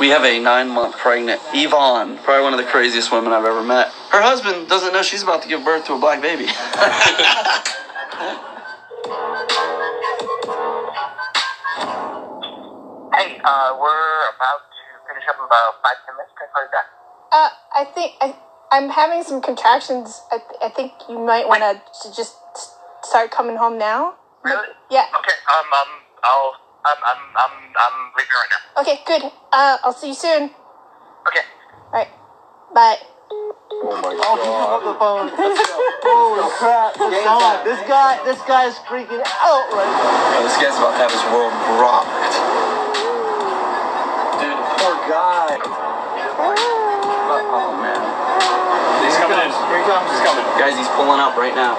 We have a nine month pregnant Yvonne, probably one of the craziest women I've ever met. Her husband doesn't know she's about to give birth to a black baby. Hey, uh, we're about to finish up in about five, ten minutes. Can I call you back? Uh, I think I, I'm having some contractions. I, th- I think you might want to just start coming home now. Really? Yeah. Okay, um, um, I'll, I'm, I'm, I'm, I'm leaving right now. Okay, good. Uh, I'll see you soon. Okay. All right. Bye. Oh my god. Holy crap. God, this guy, this guy is freaking out right now. Oh, this guy's about to have his world rocked. Dude, Poor guy. oh man. He's coming in. Here he comes. He's coming. Guys, he's pulling up right now.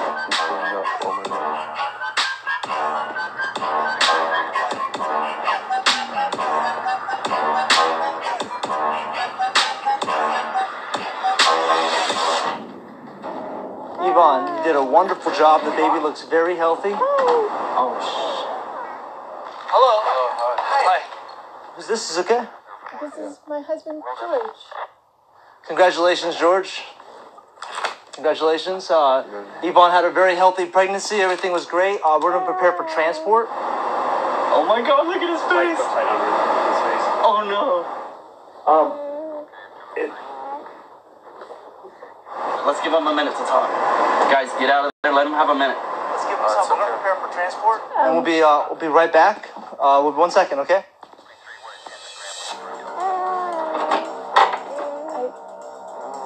Yvonne, you did a wonderful job. The baby looks very healthy. Oh, sh- Hello. Hi. Is this is okay? This is my husband George. Congratulations, George. Congratulations. Uh, Yvonne had a very healthy pregnancy. Everything was great. Uh, we're going to prepare for transport. oh my god, look at his Tight, face. tight under his face. Oh no. Um, Let's give him a minute to talk. Guys, get out of there. Let him have a minute. let's give this up. We're going to prepare for transport. and we'll be, uh, we'll be right back. Uh, with one second, okay?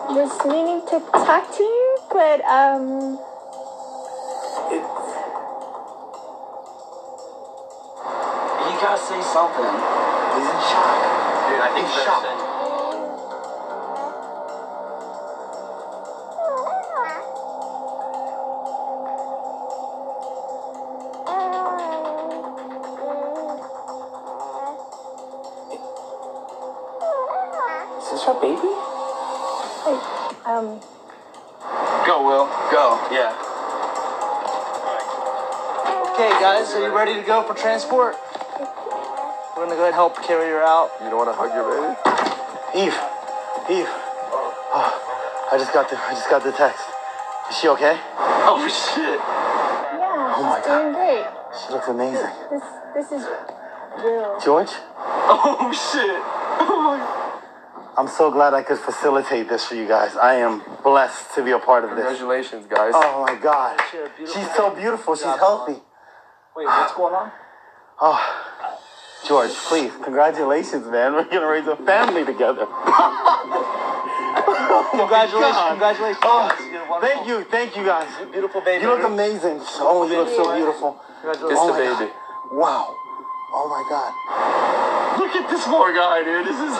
I was meaning to talk to you, but um, You gotta say something. He's in shock. Dude, I think He's shocked. It. Is this our baby? um, Go, Will. Go. Yeah. Okay, guys, are you ready to go for transport? We're gonna go ahead and help carry her out. You don't want to hug your baby? Eve, Eve. Oh, I just got the I just got the text. Is she okay? Oh shit. yeah, Oh my she's God. doing great. She looks amazing. This this is real. George, Oh shit. I'm so glad I could facilitate this for you guys. I am blessed to be a part of this. Congratulations, guys. Oh my God, she's so beautiful. She's healthy. Wait, what's going on? Oh, George, please, congratulations, man. We're gonna raise a family together. Oh congratulations, congratulations. Oh, thank you, thank you guys. Beautiful baby. You look amazing. Oh, you look so beautiful. Kiss Oh the baby. God. Wow. Oh my God. Look at this poor guy, dude. This is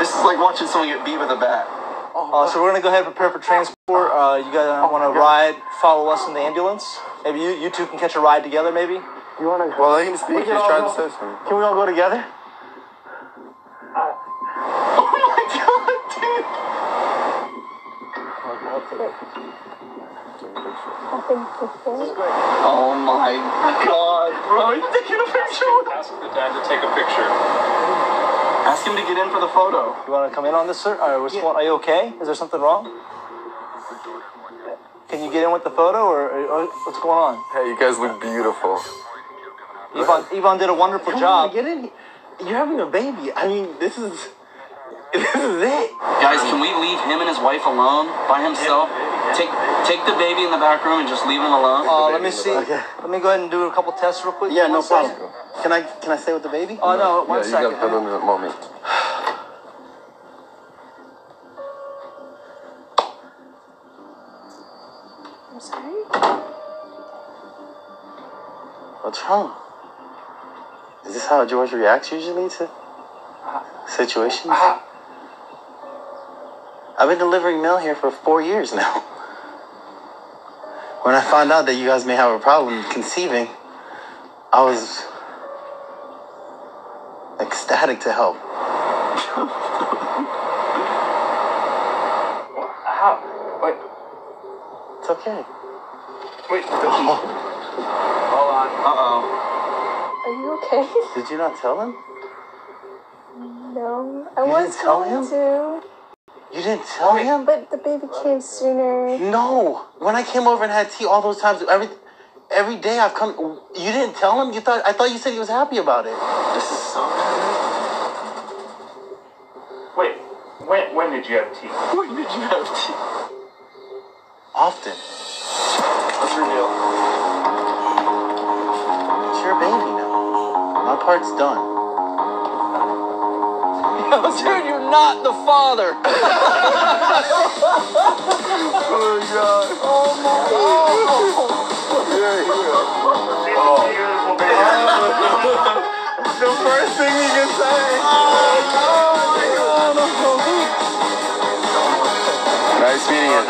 this is like watching someone get beat with a bat. Uh, so we're gonna go ahead and prepare for transport. Uh, you guys want to ride? Follow us in the ambulance. Maybe you, you two can catch a ride together. Maybe. You want to? Go? Well, let him speak. He's can all trying to say something. Can we all go together? Oh my god, dude. Oh my god, bro. He's taking a picture. Ask the dad to take a picture. Ask him to get in for the photo. You want to come in on this, sir? Going- Are you okay? Is there something wrong? Can you get in with the photo, or, or what's going on? Hey, you guys look beautiful. Yvonne, Yvonne did a wonderful job. Get in. You're having a baby. I mean, this is this is it. Guys, can we leave him and his wife alone by himself? Take take the baby in the back room and just leave him alone. Uh, let me see. Okay. Let me go ahead and do a couple tests real quick. Yeah, no One second. problem. Can I can I stay with the baby? Oh no, one yeah, you got to put him in a moment. I'm sorry. What's wrong? Is this how George reacts usually to situations? I've been delivering mail here for four years now. When I found out that you guys may have a problem conceiving, I was ecstatic to help. How? Wait, It's okay. wait. Oh. Hold on. Uh oh. Are you okay? Did you not tell him? No, I was didn't tell going him? to, You didn't tell him? but the baby came sooner. No. When I came over and had tea all those times, every every day I've come. You didn't tell him. You thought I thought you said he was happy about it. This is so. Wait, when when did you have tea? When did you have tea? Often. Let's reveal. It's your baby now. My part's done. Dude, you're not the father. Oh my god. Oh my god. You go. The first thing you can say. Nice meeting you.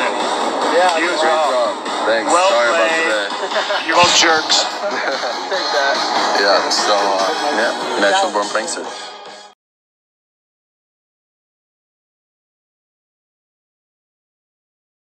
Yeah. Great job. Thanks. Well Sorry about played. today. You're both jerks. Take that. Yeah, so, uh, yeah, natural born prankster.